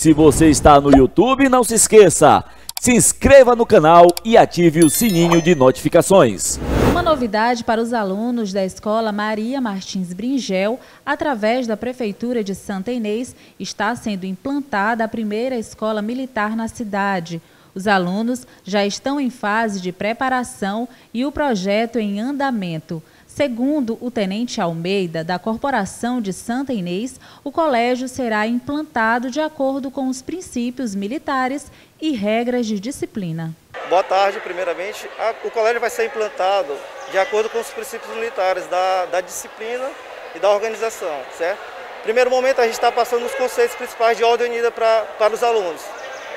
Se você está no YouTube, não se esqueça, se inscreva no canal e ative o sininho de notificações. Uma novidade para os alunos da Escola Maria Martins Bringel, através da Prefeitura de Santa Inês, está sendo implantada a primeira escola militar na cidade. Os alunos já estão em fase de preparação e o projeto em andamento. Segundo o tenente Almeida, da Corporação de Santa Inês, o colégio será implantado de acordo com os princípios militares e regras de disciplina. Boa tarde, primeiramente. O colégio vai ser implantado de acordo com os princípios militares da, da disciplina e da organização, certo? Primeiro momento, a gente está passando os conceitos principais de ordem unida pra, para os alunos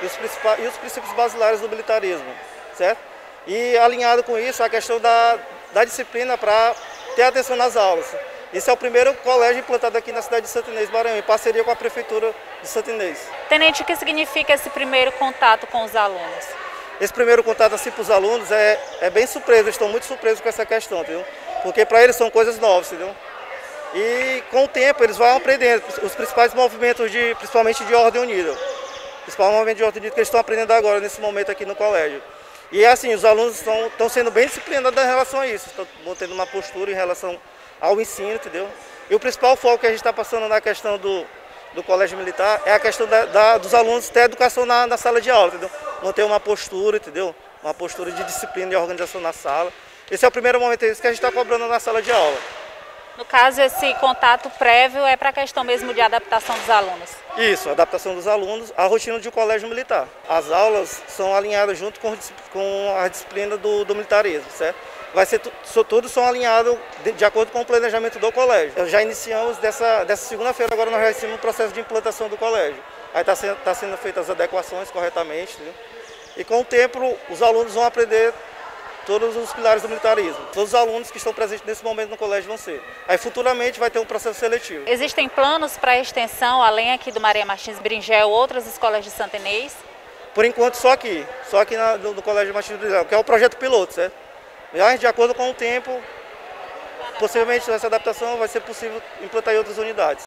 e os, e os princípios basilares do militarismo, certo? E alinhado com isso, a questão da, da disciplina para ter atenção nas aulas. Esse é o primeiro colégio implantado aqui na cidade de Santo Inês, Maranhão, em parceria com a Prefeitura de Santo Inês. Tenente, o que significa esse primeiro contato com os alunos? Esse primeiro contato assim para os alunos é, é bem surpresa, eles estão muito surpresos com essa questão, entendeu? Porque para eles são coisas novas, entendeu? E com o tempo eles vão aprendendo os principais movimentos, de, principalmente de ordem unida. O principal movimento de ordem unida que eles estão aprendendo agora, nesse momento aqui no colégio. E assim, os alunos estão, sendo bem disciplinados em relação a isso, estão mantendo uma postura em relação ao ensino, entendeu? E o principal foco que a gente está passando na questão do, do colégio militar é a questão da, da, dos alunos ter educação na, na, sala de aula, entendeu? Manter uma postura, entendeu? Uma postura de disciplina e organização na sala. Esse é o primeiro momento isso que a gente está cobrando na sala de aula. No caso, esse contato prévio é para a questão mesmo de adaptação dos alunos? Isso, adaptação dos alunos à rotina de um colégio militar. As aulas são alinhadas junto com, com a disciplina do, do militarismo, certo? Vai ser tudo são alinhados de, de, acordo com o planejamento do colégio. Já iniciamos dessa, dessa segunda-feira, agora nós já iniciamos o processo de implantação do colégio. Aí está sendo, tá sendo feitas as adequações corretamente, entendeu? E com o tempo os alunos vão aprender todos os pilares do militarismo. Todos os alunos que estão presentes nesse momento no colégio vão ser. Aí futuramente vai ter um processo seletivo. Existem planos para extensão, além aqui do Maria Martins Bringel, outras escolas de Santa Inês? Por enquanto só aqui, só aqui na, no, no Colégio Martins Bringel, que é o projeto piloto, certo? Já de acordo com o tempo, possivelmente essa adaptação vai ser possível implantar em outras unidades.